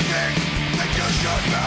Watching, think you should know